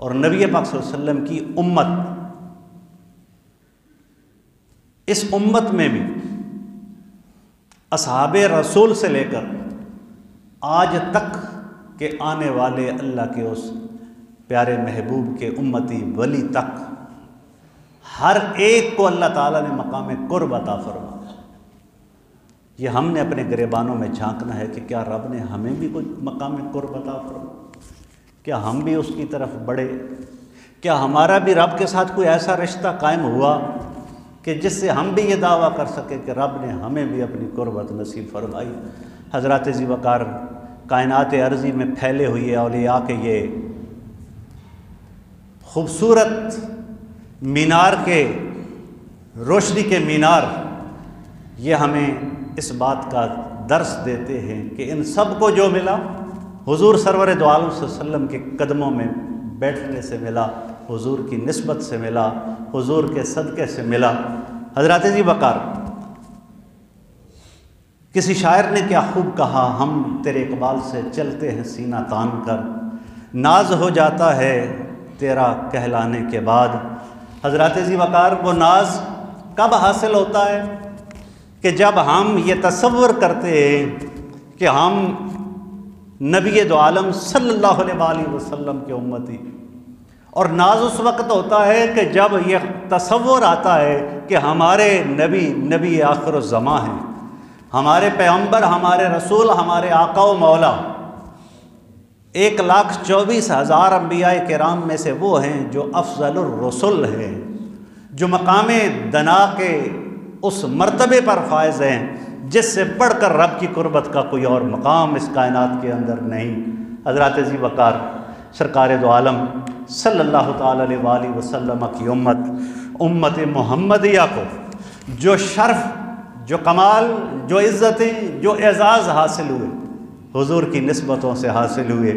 और नबी पाक वसल्लम की उम्मत। इस उम्मत में भी असहाब रसूल से लेकर आज तक के आने वाले अल्लाह के उस प्यारे महबूब के उम्मती वली तक हर एक को अल्लाह ताला ने मकाम कुर्ब अता फरमा। ये हमने अपने गिरबानों में झांकना है कि क्या रब ने हमें भी कुछ मकाम कुर्ब अता फरमा? क्या हम भी उसकी तरफ़ बढ़े? क्या हमारा भी रब के साथ कोई ऐसा रिश्ता कायम हुआ कि जिससे हम भी ये दावा कर सकें कि रब ने हमें भी अपनी कुर्बत नसीब फरमाई? हज़रत जी वकार, कायनात अर्ज़ी में फैले हुए अलिया के ये खूबसूरत मीनार के, रोशनी के मीनार, ये हमें इस बात का दर्स देते हैं कि इन सबको जो मिला हुजूर सरवर दोम के कदमों में बैठने से मिला, हुजूर की नस्बत से मिला, हुजूर के सदक़े से मिला। हज़रत जी बकार, किसी शायर ने क्या खूब कहा, हम तेरे इकबाल से चलते हैं सीना तान कर। नाज हो जाता है तेरा कहलाने के बाद। हज़रत जी वकार वो नाज कब हासिल होता है? कि जब हम ये तस्वर करते हैं कि हम नबी दो आलम सल्लल्लाहु अलैहि वसल्लम के उम्मती। और नाज उस वक्त होता है कि जब यह तस्वर आता है कि हमारे नबी नबी आखिर ज़मा हैं। हमारे पैम्बर हमारे रसूल, हमारे आका मौला। एक लाख चौबीस हज़ार अम्बिया कराम में से वो हैं जो अफजलरसुल हैं, जो मकाम दना के उस मरतबे पर फायज हैं। जिससे बढ़कर रब की कुर्बत का कोई और मकाम इस कायनात के अंदर नहीं। हज़रत जी वकार, सरकार दो आलम अलैहि वसल्लम की उम्मत उम्मत मोहम्मदिया को, जो शर्फ, जो कमाल, जो इज़्ज़तें, जो एज़ाज़ हासिल हुए, हुजूर की नस्बतों से हासिल हुए।